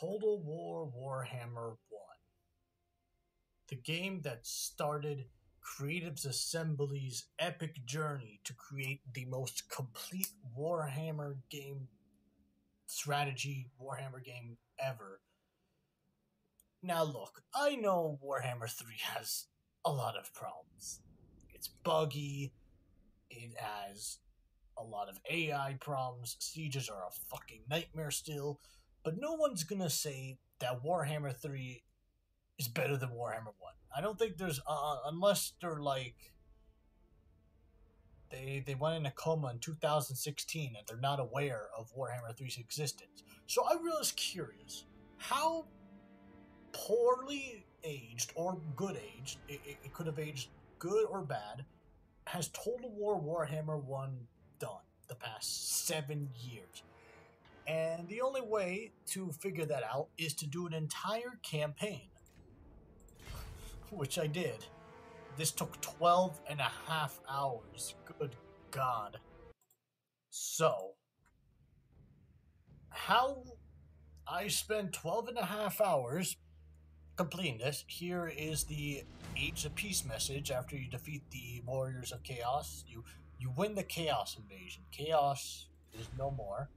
Total War Warhammer 1. The game that started Creatives Assembly's epic journey to create the most complete Warhammer game strategy Warhammer game ever. Now, look, I know Warhammer 3 has a lot of problems. It's buggy, it has a lot of AI problems, sieges are a fucking nightmare still, but no one's gonna say that Warhammer 3 is better than Warhammer 1. I don't think there's, uh, unless they're like, they, they went in a coma in 2016 and they're not aware of Warhammer 3's existence. So I was curious, how poorly aged or good aged, it, it, it could have aged good or bad, has Total War Warhammer 1 done the past seven years? And the only way to figure that out is to do an entire campaign. Which I did. This took 12 and a half hours. Good God. So, how I spent 12 and a half hours completing this. Here is the Age of Peace message after you defeat the Warriors of Chaos. You you win the Chaos invasion. Chaos is no more.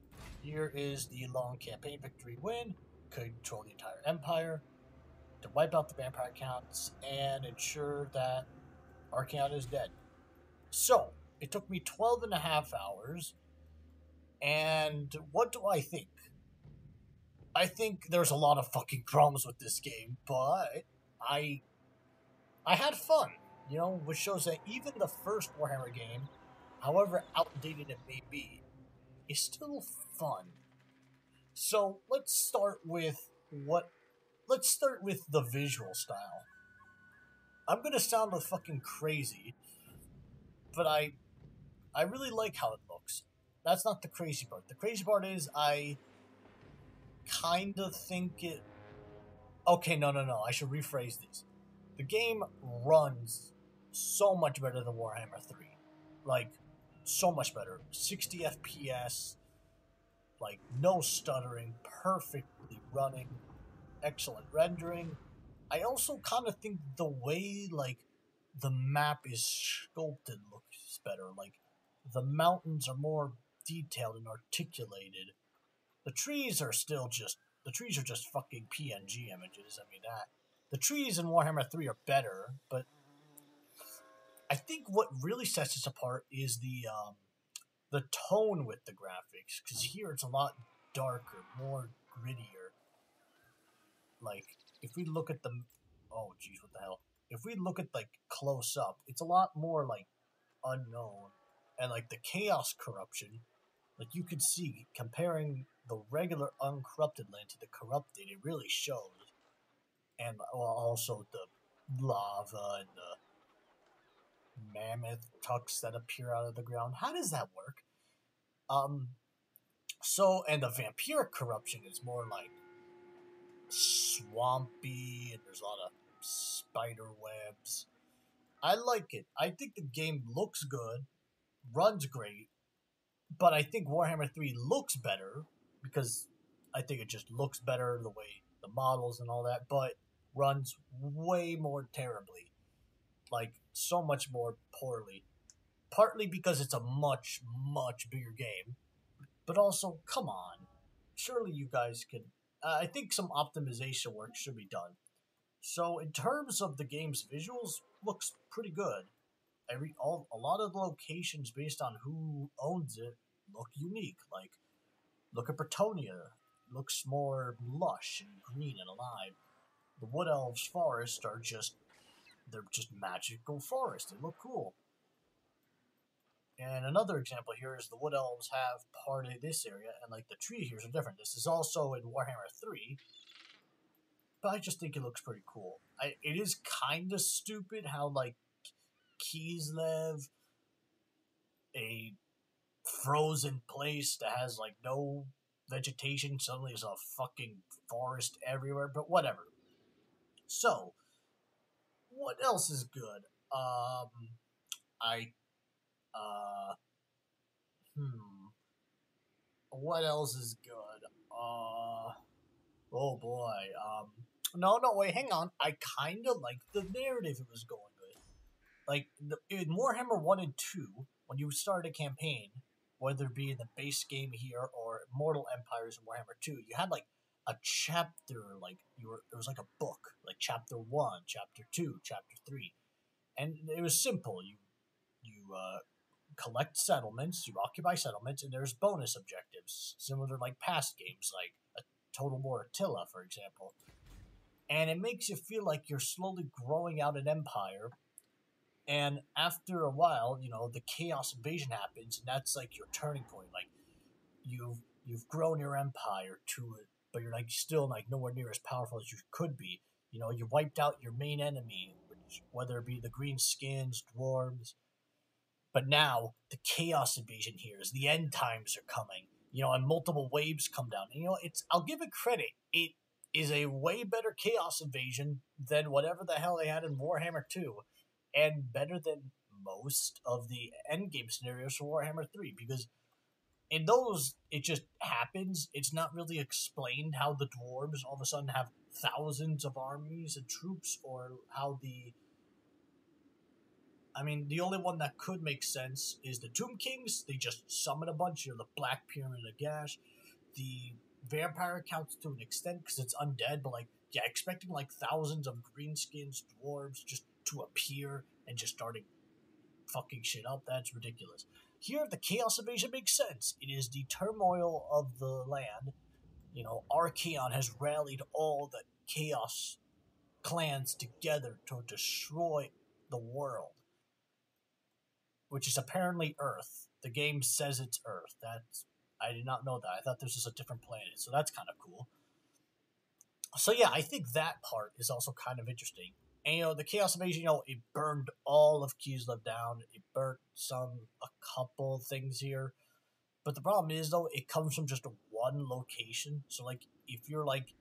Here is the long campaign victory win. Control the entire empire to wipe out the vampire counts and ensure that Archaon is dead. So, it took me 12 and a half hours. And what do I think? I think there's a lot of fucking problems with this game, but I I had fun, you know, which shows that even the first Warhammer game, however outdated it may be, is still fun. So let's start with what let's start with the visual style. I'm gonna sound a fucking crazy, but I I really like how it looks. That's not the crazy part. The crazy part is I kind of think it. Okay, no, no, no. I should rephrase this. The game runs so much better than Warhammer 3. Like, so much better. 60 FPS, like, no stuttering, perfectly running, excellent rendering. I also kind of think the way, like, the map is sculpted looks better. Like, the mountains are more detailed and articulated the trees are still just the trees are just fucking PNG images. I mean that the trees in Warhammer 3 are better, but I think what really sets us apart is the um, the tone with the graphics because here it's a lot darker, more grittier. Like if we look at the oh geez, what the hell? If we look at like close up, it's a lot more like unknown and like the chaos corruption. Like you could see comparing the regular uncorrupted land to the corrupted, it really shows. And also the lava and the mammoth tucks that appear out of the ground. How does that work? Um, so, and the vampiric corruption is more like swampy, and there's a lot of spider webs. I like it. I think the game looks good, runs great, but I think Warhammer 3 looks better because I think it just looks better the way the models and all that, but runs way more terribly. Like so much more poorly. Partly because it's a much, much bigger game. But also, come on. Surely you guys can uh, I think some optimization work should be done. So in terms of the game's visuals, looks pretty good. Every all a lot of locations based on who owns it look unique. Like Look at Bretonnia. It looks more lush and green and alive. The Wood Elves forest are just they're just magical forests. They look cool. And another example here is the Wood Elves have part of this area, and like the tree here are different. This is also in Warhammer 3, but I just think it looks pretty cool. I, it is kind of stupid how, like, Kislev, a frozen place that has like no vegetation suddenly is a fucking forest everywhere, but whatever. So, what else is good? Um, I, uh, hmm, what else is good? Uh, Oh boy. Um, no, no, wait, hang on. I kind of like the narrative it was going with. Like the, in Warhammer One and Two, when you start a campaign, whether it be in the base game here or Mortal Empires in Warhammer Two, you had like a chapter, like you were. It was like a book, like chapter one, chapter two, chapter three, and it was simple. You you uh, collect settlements, you occupy settlements, and there's bonus objectives, similar to like past games, like a Total War Attila, for example. And it makes you feel like you're slowly growing out an empire. And after a while, you know, the chaos invasion happens, and that's like your turning point. Like you've you've grown your empire to but you're like still like nowhere near as powerful as you could be. You know, you wiped out your main enemy, which, whether it be the green skins, dwarves, but now the chaos invasion here is the end times are coming, you know, and multiple waves come down. And, you know, it's I'll give it credit. It is a way better chaos invasion than whatever the hell they had in Warhammer 2 and better than most of the end game scenarios for Warhammer 3 because in those it just happens. It's not really explained how the dwarves all of a sudden have thousands of armies and troops or how the I mean, the only one that could make sense is the Tomb Kings. They just summon a bunch. You're the Black Pyramid of Gash. The vampire counts to an extent because it's undead, but like, yeah, expecting like thousands of greenskins dwarves just to appear and just starting fucking shit up, that's ridiculous. Here, the Chaos Invasion makes sense. It is the turmoil of the land. You know, Archaon has rallied all the Chaos clans together to destroy the world which is apparently Earth. The game says it's Earth. That's I did not know that. I thought this was a different planet, so that's kind of cool. So yeah, I think that part is also kind of interesting. And you know, the Chaos Invasion, you know, it burned all of Kislev down. It burnt some a couple things here. But the problem is though, it comes from just one location. So like if you're like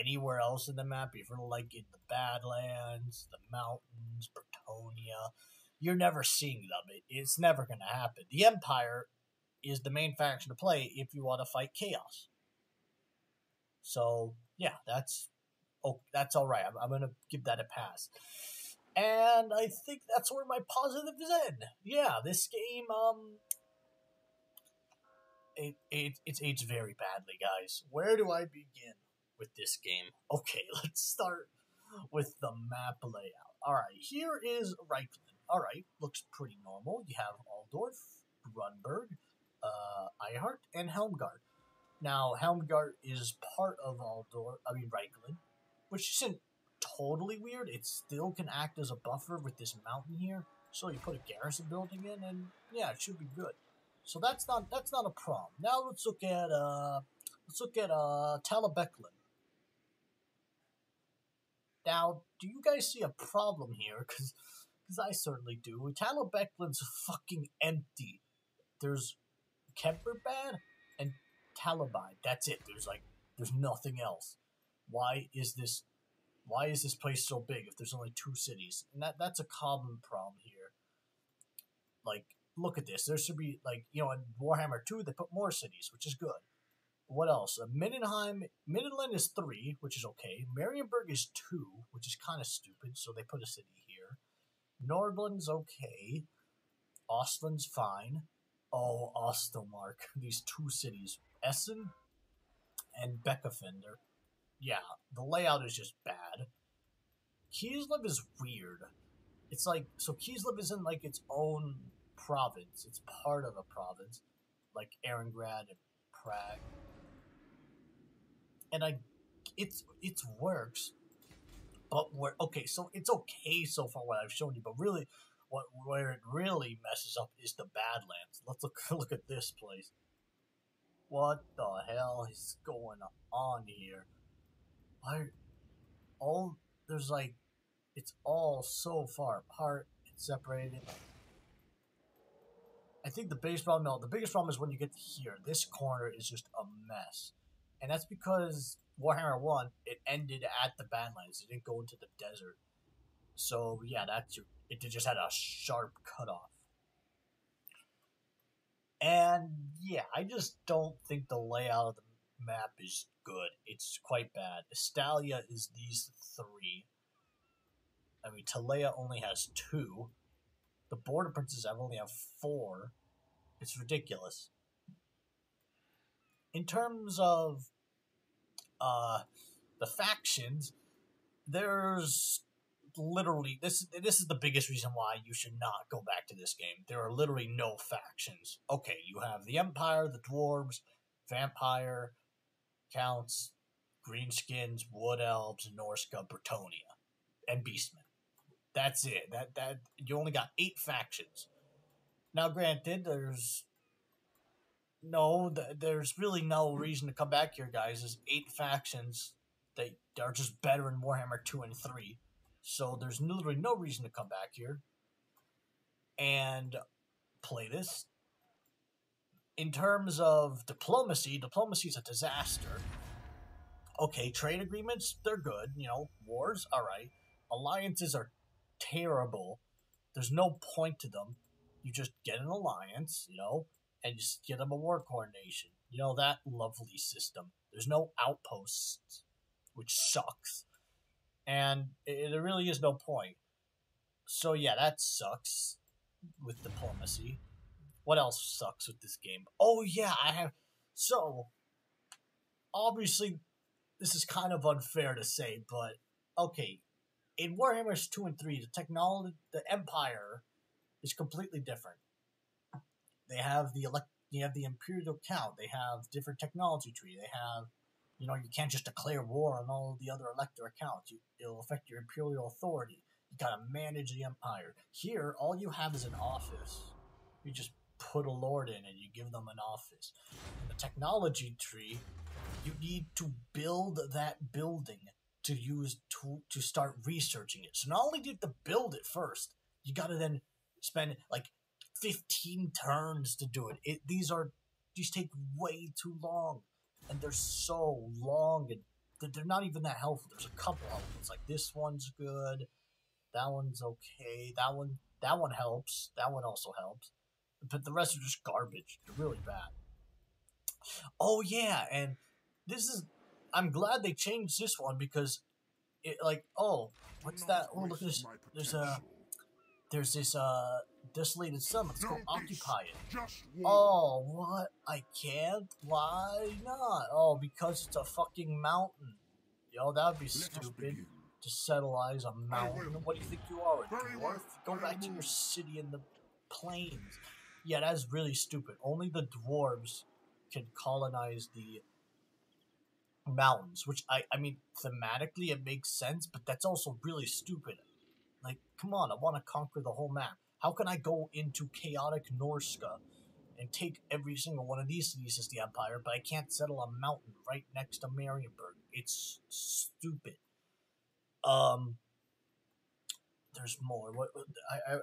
anywhere else in the map, if you're like in the Badlands, the mountains, Bretonnia, you're never seeing them. It, it's never going to happen. The Empire is the main faction to play if you want to fight Chaos. So yeah, that's oh that's all right. I'm, I'm gonna give that a pass. And I think that's where my positive is in. Yeah, this game, um, it, it it's aged very badly, guys. Where do I begin with this game? Okay, let's start with the map layout. All right, here is Reikland all right, looks pretty normal. You have Altdorf, Grunberg, uh, Eilhart, and Helmgart. Now, Helmgart is part of Altdorf, I mean, Reikland, which isn't totally weird. It still can act as a buffer with this mountain here. So you put a garrison building in, and yeah, it should be good. So that's not that's not a problem. Now let's look at uh let's look at uh Talabecland. Now, do you guys see a problem here? Because because I certainly do. Talabecland's fucking empty. There's Kemperbad and Talabheim. That's it. There's like, there's nothing else. Why is this? Why is this place so big if there's only two cities? And that that's a common problem here. Like, look at this. There should be like, you know, in Warhammer Two they put more cities, which is good. What else? Uh, Middenheim, is three, which is okay. Marienburg is two, which is kind of stupid. So they put a city here. Nordland's okay. Ostland's fine. Oh, Ostermark. These two cities. Essen and Beckefender. Yeah, the layout is just bad. Kislev is weird. It's like, so Kislev isn't like its own province. It's part of a province. Like Erengrad and Praag. And I, it's, it works, but where okay, so it's okay so far what I've shown you, but really, what where it really messes up is the Badlands. Let's look look at this place. What the hell is going on here? All there's like, it's all so far apart and separated. I think the biggest problem, no, the biggest problem is when you get here. This corner is just a mess, and that's because Warhammer One, it ended at the Badlands. It didn't go into the desert. So yeah, that's your. It just had a sharp cutoff. And yeah, I just don't think the layout of the map is good. It's quite bad. Estalia is these three. I mean, Tilea only has two. The Border Princes have only have four. It's ridiculous. In terms of uh, the factions, there's literally this this is the biggest reason why you should not go back to this game. There are literally no factions. Okay, you have the Empire, the Dwarves, Vampire, Counts, Greenskins, Wood Elves, Norsca, Bretonnia, and Beastmen. That's it. That that you only got eight factions. Now, granted, there's no, there's really no reason to come back here, guys. There's eight factions that are just better in Warhammer two and three. So there's literally no reason to come back here and play this. In terms of diplomacy, diplomacy is a disaster. Okay, trade agreements, they're good. You know, wars, all right. Alliances are terrible. There's no point to them. You just get an alliance, you know, and just get them a war coordination. You know, that lovely system. There's no outposts, which sucks and it, there really is no point. So yeah, that sucks with diplomacy. What else sucks with this game? Oh yeah, I have. So obviously, this is kind of unfair to say, but okay, in Warhammer's two and three, the technology, the Empire, is completely different. They have the elect, you have the Imperial Count. They have different technology tree. They have you know, you can't just declare war on all the other elector accounts. You, it'll affect your imperial authority. You gotta manage the empire. Here, all you have is an office. You just put a lord in and you give them an office. The technology tree, you need to build that building to use to to start researching it. So not only do you have to build it first, you gotta then spend like 15 turns to do it. it these are these take way too long and they're so long and they're not even that helpful. There's a couple of ones like this one's good, that one's okay, that one that one helps, that one also helps, but the rest are just garbage. They're really bad. Oh yeah, and this is I'm glad they changed this one because it like oh what's that? Oh look at this. There's a there's this uh desolated summit. Let's go occupy it. Oh, what? I can't? Why not? Oh, because it's a fucking mountain. Yo, that would be stupid to settleize a mountain. What do you think you are, a dwarf? Go back to your city in the plains. Yeah, that's really stupid. Only the dwarves can colonize the mountains, which I, I mean, thematically it makes sense, but that's also really stupid. Like, come on, I want to conquer the whole map. How can I go into chaotic Norsca and take every single one of these cities as the Empire, but I can't settle a mountain right next to Marienburg? It's stupid. Um, there's more. What I, I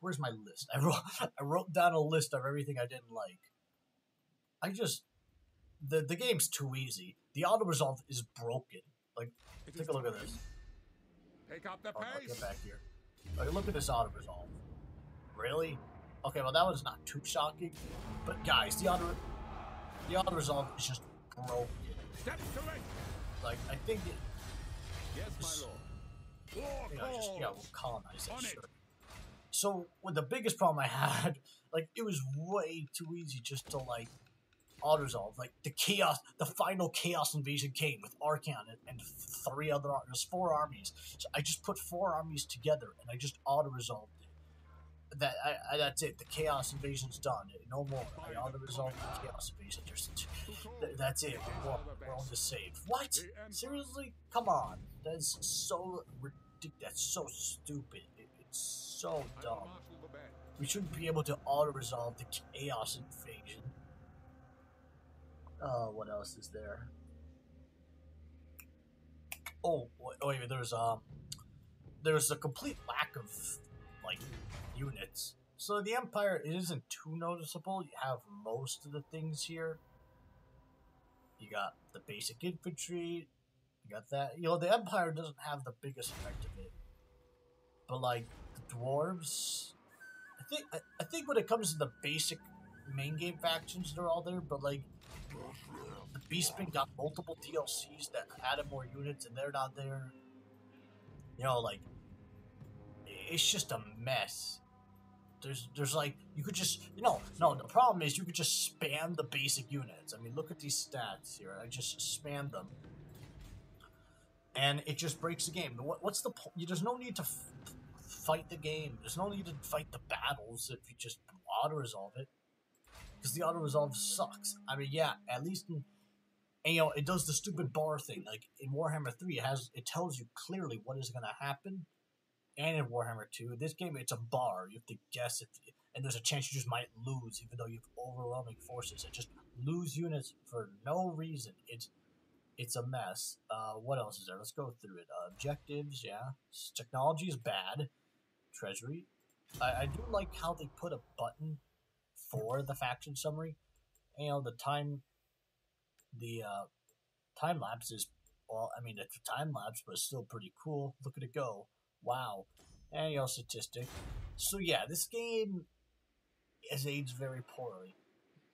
where's my list? I wrote I wrote down a list of everything I didn't like. I just the the game's too easy. The auto resolve is broken. Like, it take a look at this. Pick up the oh, pace. get back here. Like, look at this auto resolve. Really? Okay, well that was not too shocking. But guys, the auto the auto resolve is just broken. Step to it. Like I think it Yes, my lord. You know, just yeah, we'll colonize that shit. So well, the biggest problem I had, like it was way too easy just to like auto resolve. Like the chaos, the final chaos invasion came with Archaon and, and three other, there's four armies. So I just put four armies together and I just auto resolved that I, I, that's it. The chaos invasion's done. No more. I auto resolve the chaos invasion. Just that's it. We're, we're on the save. What? Seriously? Come on. That's so ridiculous. That's so stupid. It, it's so dumb. We shouldn't be able to auto resolve the chaos invasion. Uh, what else is there? Oh, wait, wait there's um, there's a complete lack of like units. So the Empire it isn't too noticeable. You have most of the things here. You got the basic infantry. Got that. You know, the Empire doesn't have the biggest effect of it. But like the dwarves, I think I, I think when it comes to the basic main game factions they're all there, but like the Beastmen got multiple DLCs that added more units, and they're not there. You know, like it's just a mess. There's, there's like you could just you know no the problem is you could just spam the basic units. I mean look at these stats here. I just spam them, and it just breaks the game. What, what's the point? There's no need to f- fight the game. There's no need to fight the battles if you just auto resolve it. Because the auto resolve sucks. I mean, yeah, at least in, and, you know it does the stupid bar thing. Like in Warhammer Three, it has it tells you clearly what is going to happen and in Warhammer 2. This game, it's a bar. You have to guess if, and there's a chance you just might lose, even though you have overwhelming forces. And just lose units for no reason. It's it's a mess. Uh, what else is there? Let's go through it. Uh, objectives, yeah. Technology is bad. Treasury. I, I do like how they put a button for the faction summary. You know, the time, the uh, time lapse is, well, I mean, it's a time lapse, but it's still pretty cool. Look at it go. Wow. Annual statistic. So yeah, this game has aged very poorly.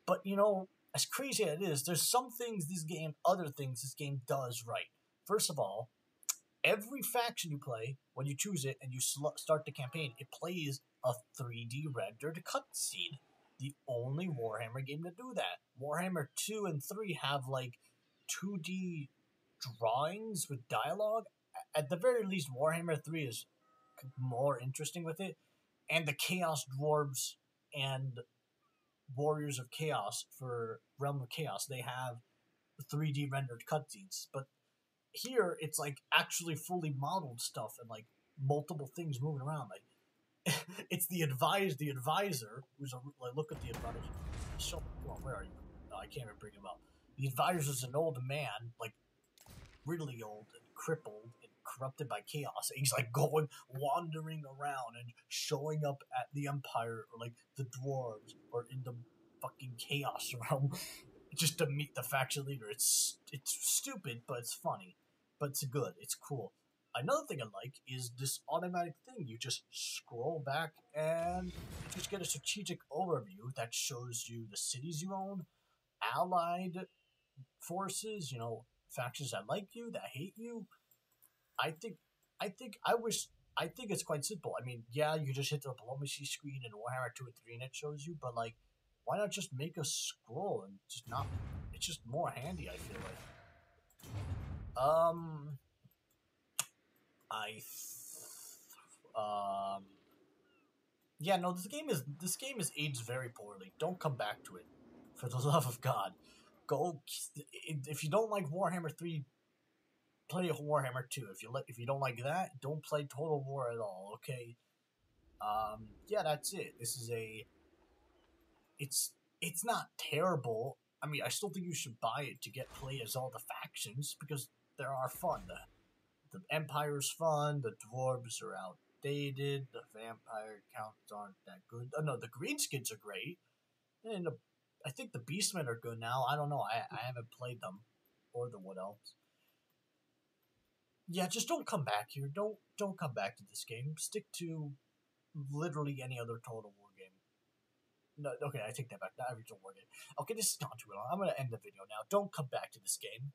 But you know, as crazy as it is, there's some things this game, other things this game does right. First of all, every faction you play, when you choose it and you sl- start the campaign, it plays a 3D rendered cutscene. The only Warhammer game to do that. Warhammer 2 and 3 have like 2D drawings with dialogue at the very least, Warhammer 3 is more interesting with it. And the Chaos Dwarves and Warriors of Chaos for Realm of Chaos, they have 3D rendered cutscenes. But here, it's like actually fully modeled stuff and like multiple things moving around. Like, it's the advisor, the advisor, who's a, like, look at the advisor. So, well, where are you? Oh, I can't even bring him up. The advisor is an old man, like really old and crippled, corrupted by chaos. he's like going wandering around and showing up at the Empire or like the dwarves or in the fucking chaos realm just to meet the faction leader. It's it's stupid, but it's funny. But it's good. It's cool. Another thing I like is this automatic thing. You just scroll back and just get a strategic overview that shows you the cities you own, allied forces, you know, factions that like you, that hate you, I think I think I wish I think it's quite simple. I mean, yeah, you just hit the diplomacy screen in Warhammer two and three, and it shows you. But like, why not just make a scroll and just not? It's just more handy. I feel like. Um, I. um. Yeah, no. This game is this game is aged very poorly. Don't come back to it, for the love of God. Go if you don't like Warhammer three play Warhammer 2. If you like, if you don't like that, don't play Total War at all. Okay. Um, yeah, that's it. This is a. It's it's not terrible. I mean, I still think you should buy it to get play as all the factions because there are fun. The, the Empire's fun. The Dwarves are outdated. The Vampire counts aren't that good. Oh, no, the Greenskins are great. And the, I think the Beastmen are good now. I don't know. I, I haven't played them or the Wood Elves yeah, just don't come back here. Don't don't come back to this game. Stick to literally any other Total War game. No, okay, I take that back. Not every Total War game. Okay, this is gone too long. I'm gonna end the video now. Don't come back to this game.